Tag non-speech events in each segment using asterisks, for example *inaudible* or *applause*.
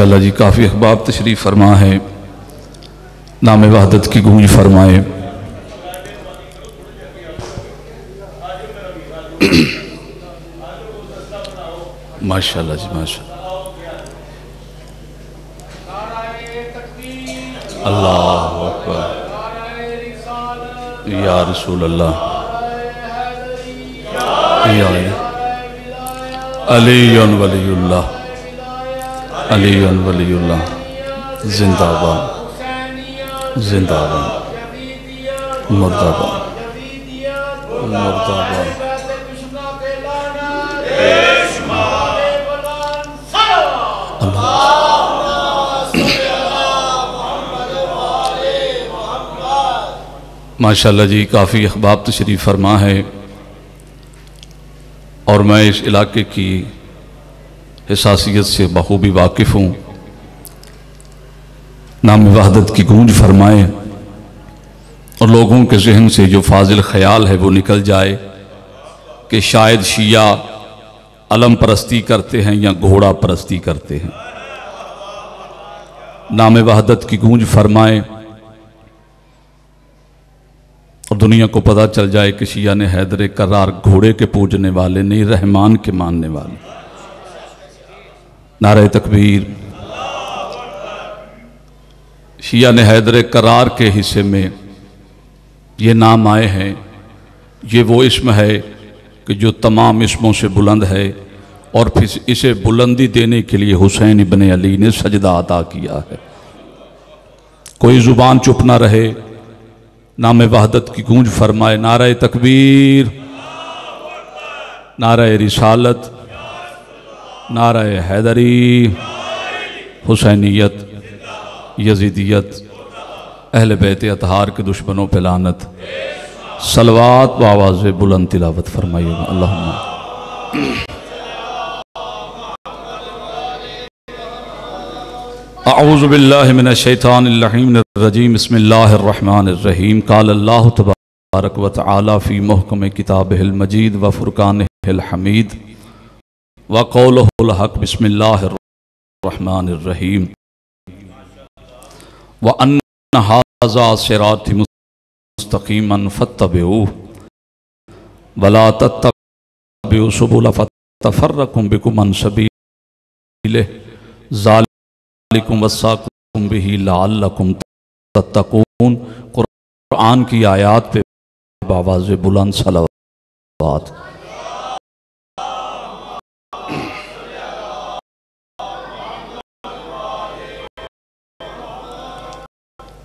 अल्लाह जी काफ़ी अहबाब तशरीफ़ फरमा है, नाम वहादत की गूंज फरमाए। *coughs* माशाल्लाह जी माशा अल्लाह या रसूल अल्लाह अली। वलीउल्लाह। अली वलीउल्लाह जिंदाबाद। जिंदाबाद। मुर्दाबाद। मुर्दाबाद। माशाल्लाह जी, काफ़ी अहबाब तशरीफ़ फरमा है। और मैं इस इलाके की हसासीत से बखूबी वाकिफ़ हूँ। नाम वहदत की गूंज फरमाए और लोगों के जहन से जो फाजिल ख्याल है वो निकल जाए कि शायद शिया अलम परस्ती करते हैं या घोड़ा परस्ती करते हैं। नाम वहदत की गूंज फरमाए और दुनिया को पता चल जाए कि शिया ने हैदर करार घोड़े के पूजने वाले, नहीं, रहमान के मानने वाले। नारे तकबीर। शिया ने हैदर करार के हिस्से में ये नाम आए हैं। ये वो इसम है कि जो तमाम इसमों से बुलंद है और फिर इसे बुलंदी देने के लिए हुसैन इबन अली ने सजदा अदा किया है। कोई ज़ुबान चुप ना रहे, नाम वहदत की गूंज फरमाए, नारा तकबीर, नारा रिसालत नारा हैदरी हुसैनीत यजीदियत, अहल बैत अतहार के दुश्मनों पे लानत। सलवात व आवाज़ बुलंद तिलावत फरमाइएगा अल्लाह आउज़बिल्लिमिनशैतानरजीम बसमीम काल अल्लाह तबारक व तआला फ़ी महकम किताब व फ़ुरक़ान हमीद। व कौल हक बसमीम व कुरान की आयात पे बावाज बुलंद सलावत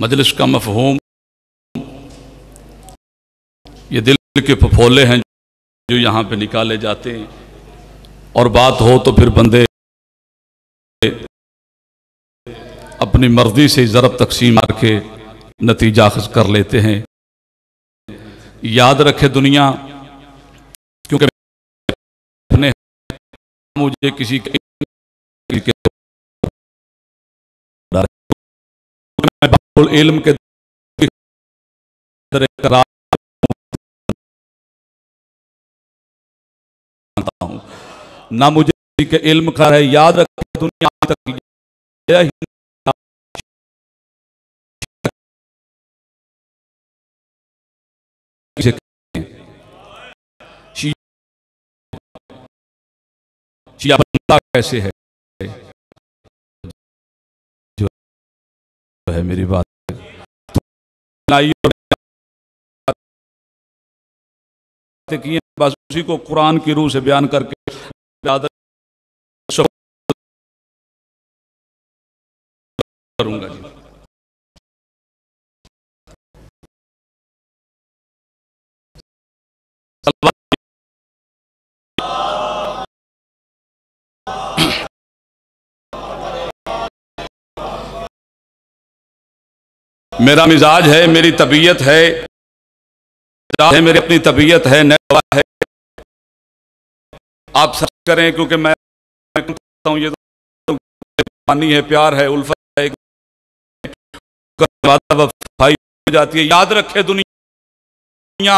मजलिस का मफहूम। ये दिल के फफोले हैं जो यहाँ पे निकाले जाते हैं। और बात हो तो फिर बंदे अपनी मर्ज़ी से ज़रब तकसीम मार के नतीजा कर लेते हैं। याद रखे दुनिया, क्योंकि अपने मुझे किसी के इल्म के ना मुझे के इल्म का है याद रखे दुनिया तक कैसे है? जो है मेरी बात बस उसी को कुरान की रूह से बयान करके करूँगा जी मेरा मिजाज है, मेरी तबीयत है। है, मेरी अपनी तबीयत है नवा है। आप सर्च करें, क्योंकि मैं हूँ ये तो पानी है, प्यार है, उल्फत है। वफाई हो जाती है। याद रखे दुनिया,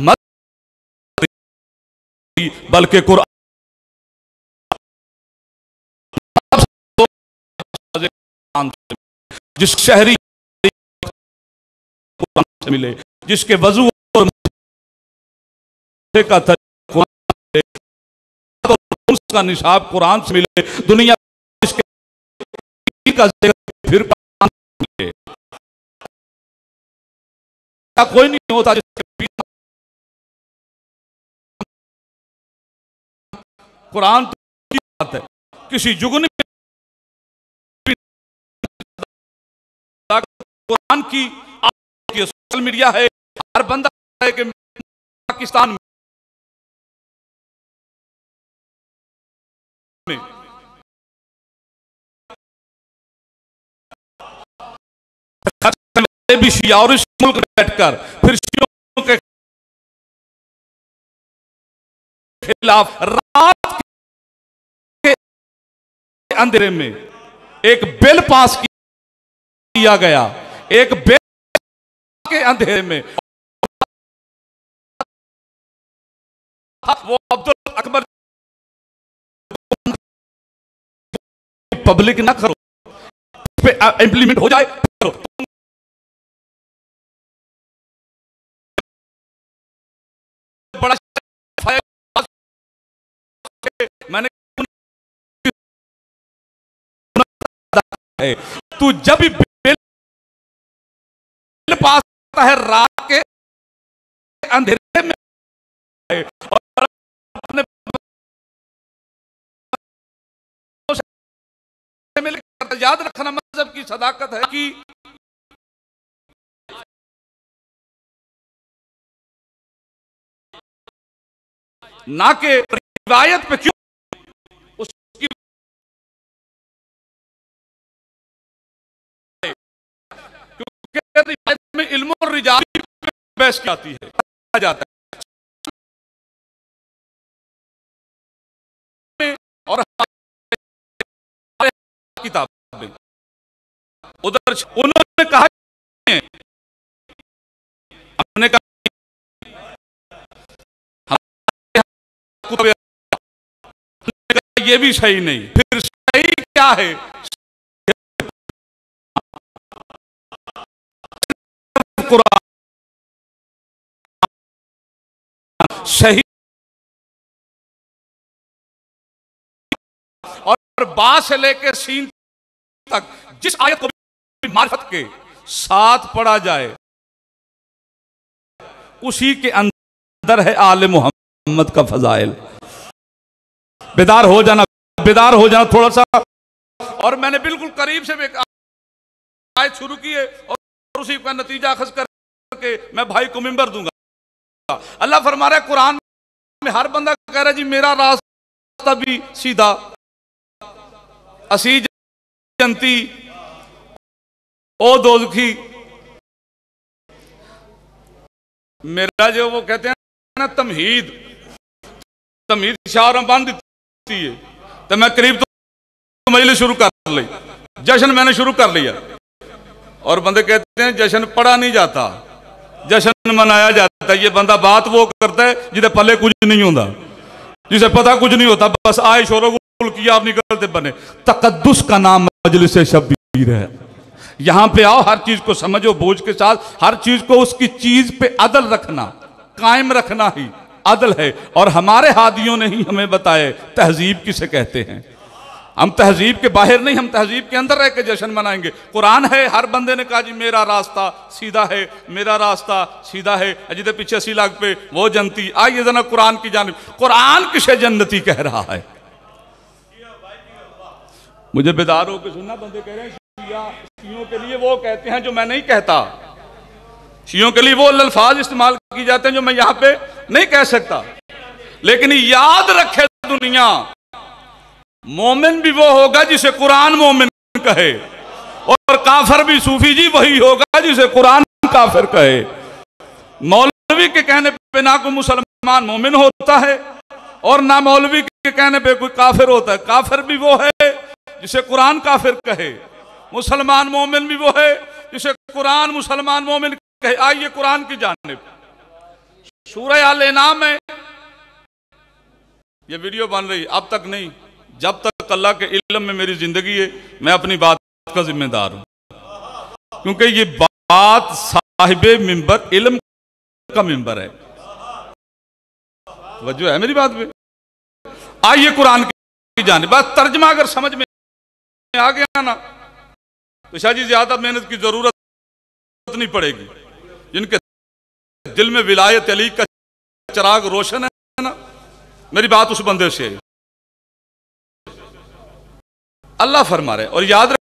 मत बल्कि कुरान जिस शहरी मिले, जिसके वज़ू और का निशाब कुरान से मिले, दुनिया का फिर कोई नहीं होता कुरान तो बात है। किसी जुगन कुरान की सोशल मीडिया है, हर बंदा है कि पाकिस्तान में। भी शिया और इस मुल्क बैठकर फिर शियों के खिलाफ रात के अंधेरे में एक बिल पास किया गया, एक बिल के अंधेरे में। वो अब्दुल अकबर पब्लिक ना करो। पे इंप्लीमेंट हो जाए, करो। बड़ा मैंने तू जब भी है रात के अंधेरे में। और अपने याद रखना मज़हब की सदाकत है कि ना के रिवायत पे क्यों उसकी क्योंकि रिवायत में इल्म और रिजाल बहस की आती है जाता है। और किताब उधर उन्होंने कहा हमने कहा ये भी सही नहीं, फिर सही क्या है? कुरान सही और बा से लेकर सीन तक, जिस आयत को मार्फत के साथ पढ़ा जाए, उसी के अंदर है आल मोहम्मद का फजाइल। बेदार हो जाना, बेदार हो जाना थोड़ा सा। और मैंने बिल्कुल करीब से आयत शुरू की है, और उसी का नतीजा खस करके मैं भाई को मिम्बर दूँगा। अल्लाह फरमा रहा है, कुरान में हर बंदा कह रहा है, जी, मेरा रास्ता भी सीधा। असी जनती ओ दोजखी। मेरा जो वो कहते हैं ना, तमहीद। तमहीद शार बन दी है तो मैं करीब तो मजलिस शुरू कर ली। जश्न मैंने शुरू कर लिया। और बंदे कहते हैं, जश्न पढ़ा नहीं जाता। जश्न मनाया जाता है, ये बंदा बात वो करता है जिसे पहले कुछ नहीं होता जिसे पता कुछ नहीं होता, बस आए शोरों किया आप निकलते बने। तकदस का नाम मजलिस शब्बीर है। यहाँ पे आओ, हर चीज़ को समझो, बोझ के साथ, हर चीज़ को उसकी चीज़ पे अदल रखना, कायम रखना ही अदल है। और हमारे हादियों ने ही हमें बताए, तहजीब किसे कहते हैं? हम तहजीब के बाहर नहीं, हम तहजीब के अंदर रह के जश्न मनाएँगे। कुरान है, हर बंदे ने कहा जी, मेरा रास्ता सीधा है, मेरा रास्ता सीधा है। अजित पीछे सी लाख पे, वो जनती आइए जना कुरान की जानब। कुरान किसे जन्नती कह रहा है? मुझे बेदार होकर सुनना, बंदे कह रहे हैं, शियों के लिए वो कहते हैं जो मैं नहीं कहता। शियों के लिए वो अल्फाज इस्तेमाल की जाते हैं जो मैं यहाँ पे नहीं कह सकता। लेकिन याद रखे दुनिया। मोमिन भी वो होगा जिसे कुरान मोमिन कहे। और काफर भी सूफी जी वही होगा जिसे कुरान काफिर कहे। मौलवी के कहने पे ना कोई मुसलमान मोमिन होता है, और ना मौलवी के कहने पे कोई काफिर होता है। काफिर भी वो है जिसे कुरान काफिर कहे। मुसलमान मोमिन भी वो है जिसे कुरान मुसलमान मोमिन कहे। आइए कुरान की जानब। सूरह आल नाम है ये वीडियो बन रही अब तक नहीं। जब तक अल्लाह के इलम में मेरी ज़िंदगी है, मैं अपनी बात का जिम्मेदार हूँ। क्योंकि ये बात साहिब मिंबर, इल्म का मिंबर है। वजह है मेरी बात पे। आइए कुरान की जाने बात तर्जमा अगर समझ में आ गया ना तो शाह जी, ज़्यादा मेहनत की ज़रूरत नहीं पड़ेगी। जिनके दिल में विलायत अली का चराग रोशन है ना, मेरी बात उस बंदे से है। अल्लाह फरमा रहे और याद